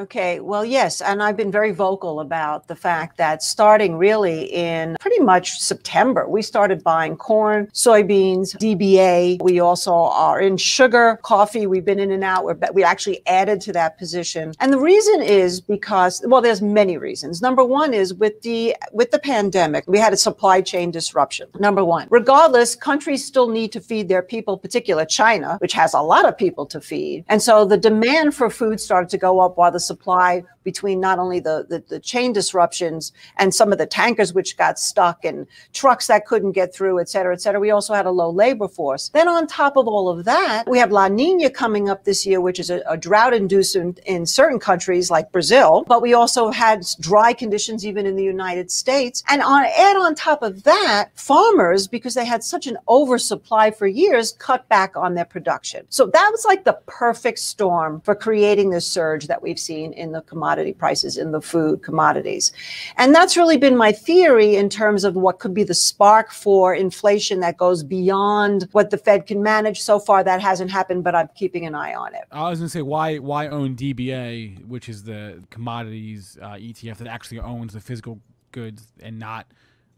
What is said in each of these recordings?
Okay, well, yes. And I've been very vocal about the fact that starting really in pretty much September, we started buying corn, soybeans, DBA. We also are in sugar, coffee. We've been in and out. We're, we actually added to that position. And the reason is because, well, there's many reasons. Number one is with the, with the pandemic, we had a supply chain disruption. Number one, regardless, countries still need to feed their people, particularly China, which has a lot of people to feed. And so the demand for food started to go up while the supply between not only the, the, the, chain disruptions and some of the tankers which got stuck and trucks that couldn't get through, et cetera, et cetera. We also had a low labor force. Then on top of all of that, we have La Nina coming up this year, which is a, a drought induced in, in certain countries like Brazil, but we also had dry conditions even in the United States. And on add on top of that, farmers, because they had such an oversupply for years, cut back on their production. So that was like the perfect storm for creating this surge that we've seen in the commodity prices, in the food commodities. And that's really been my theory in terms of what could be the spark for inflation that goes beyond what the Fed can manage. So far, that hasn't happened, but I'm keeping an eye on it. I was going to say, why why own DBA, which is the commodities uh, ETF that actually owns the physical goods and not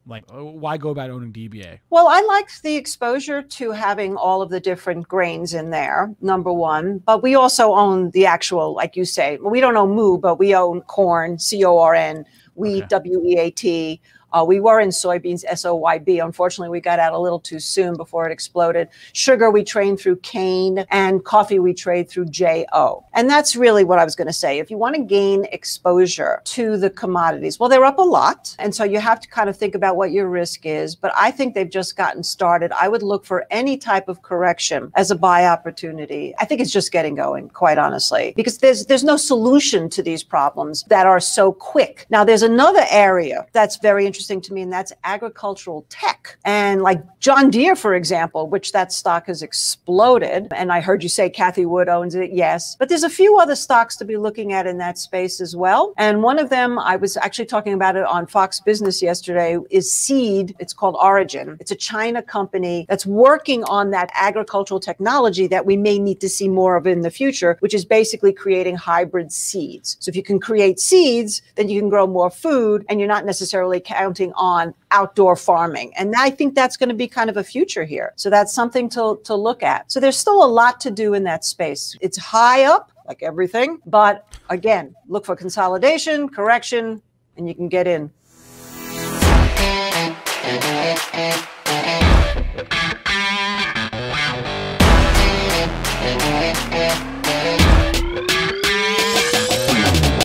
like uh, why go about owning DBA? Well, I liked the exposure to having all of the different grains in there, number one. But we also own the actual, like you say, we don't own moo, but we own corn, C O R N, wheat, W E A T. Uh, we were in soybeans, SOYB. Unfortunately, we got out a little too soon before it exploded. Sugar, we trade through cane, and coffee, we trade through JO. And that's really what I was going to say. If you want to gain exposure to the commodities, well, they're up a lot. And so you have to kind of think about what your risk is. But I think they've just gotten started. I would look for any type of correction as a buy opportunity. I think it's just getting going, quite honestly, because there's there's no solution to these problems that are so quick. Now, there's another area that's very interesting interesting to me, and that's agricultural tech. And like John Deere, for example, which that stock has exploded. And I heard you say Cathie Wood owns it. Yes. But there's a few other stocks to be looking at in that space as well. And one of them, I was actually talking about it on Fox Business yesterday, is Seed. It's called Origin. It's a China company that's working on that agricultural technology that we may need to see more of in the future, which is basically creating hybrid seeds. So if you can create seeds, then you can grow more food and you're not necessarily counting on outdoor farming. And I think that's going to be kind of a future here. So that's something to, to look at. So there's still a lot to do in that space. It's high up, like everything. But again, look for consolidation, correction, and you can get in. Yeah.